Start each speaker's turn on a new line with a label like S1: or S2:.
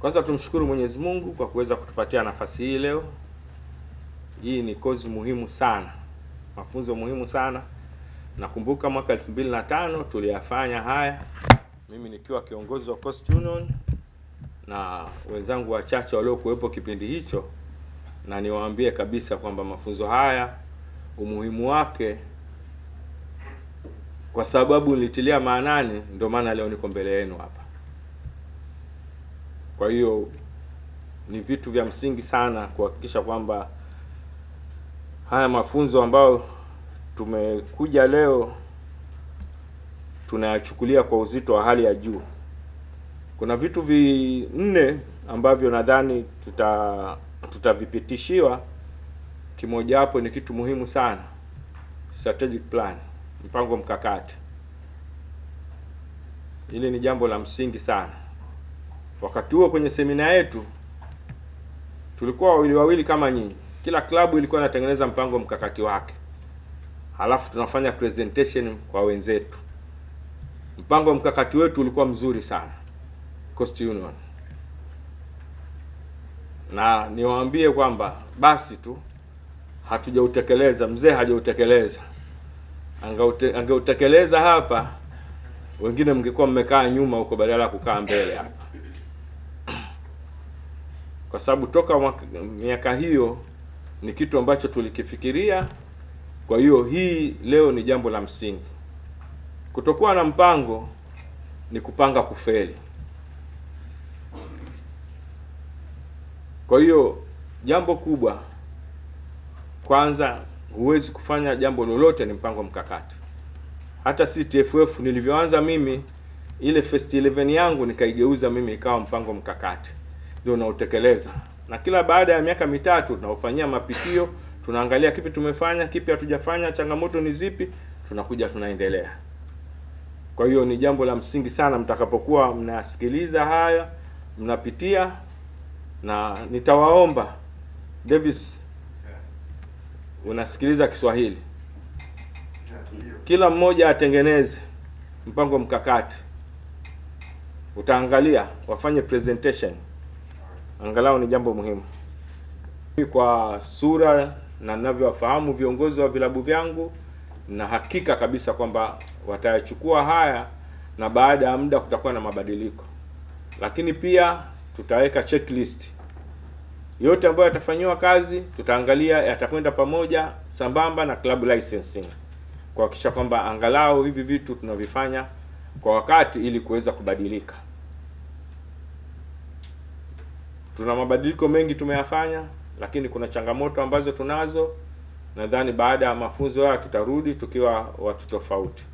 S1: Kwanza tumshukuru Mwenyezi Mungu kwa kuweza kutupatia nafasi hii leo. Hii ni kozi muhimu sana, mafunzo muhimu sana. Nakumbuka mwaka elfu mbili na tano tuliyafanya haya, mimi nikiwa kiongozi wa Coast Union na wenzangu wachache waliokuwepo kipindi hicho, na niwaambie kabisa kwamba mafunzo haya umuhimu wake, kwa sababu nilitilia maanani, ndio maana leo niko mbele yenu hapa. Kwa hiyo ni vitu vya msingi sana kuhakikisha kwamba haya mafunzo ambayo tumekuja leo tunayachukulia kwa uzito wa hali ya juu. Kuna vitu vinne ambavyo nadhani tuta tutavipitishiwa. Kimojawapo ni kitu muhimu sana, strategic plan, mpango mkakati. Hili ni jambo la msingi sana. Wakati huo kwenye semina yetu tulikuwa wawili wawili kama nyinyi, kila klabu ilikuwa inatengeneza mpango mkakati wake, halafu tunafanya presentation kwa wenzetu. Mpango mkakati wetu ulikuwa mzuri sana. Coast Union, na niwaambie kwamba basi tu hatujautekeleza, mzee hajautekeleza. Angeute- Angeutekeleza hapa, wengine mngekuwa mmekaa nyuma huko badala ya kukaa mbele hapa, kwa sababu toka miaka hiyo ni kitu ambacho tulikifikiria. Kwa hiyo hii leo ni jambo la msingi. Kutokuwa na mpango ni kupanga kufeli. Kwa hiyo jambo kubwa kwanza, huwezi kufanya jambo lolote ni mpango mkakati. Hata si TFF nilivyoanza mimi, ile first 11 yangu nikaigeuza mimi ikawa mpango mkakati, ndio unaotekeleza, na kila baada ya miaka mitatu tunaofanyia mapitio, tunaangalia kipi tumefanya, kipi hatujafanya, changamoto ni zipi, tunakuja tunaendelea. Kwa hiyo ni jambo la msingi sana, mtakapokuwa mnasikiliza haya, mnapitia, na nitawaomba Davis, unasikiliza Kiswahili, kila mmoja atengeneze mpango mkakati. Utaangalia wafanye presentation, angalau ni jambo muhimu. Kwa sura na ninavyowafahamu viongozi wa vilabu vyangu, na hakika kabisa kwamba watayachukua haya na baada ya muda kutakuwa na mabadiliko, lakini pia tutaweka checklist yote ambayo yatafanyiwa kazi, tutaangalia yatakwenda pamoja sambamba na club licensing kuhakikisha kwamba angalau hivi vitu tunavifanya kwa wakati ili kuweza kubadilika. Tuna mabadiliko mengi tumeyafanya, lakini kuna changamoto ambazo tunazo. Nadhani baada ya mafunzo haya tutarudi tukiwa watu tofauti.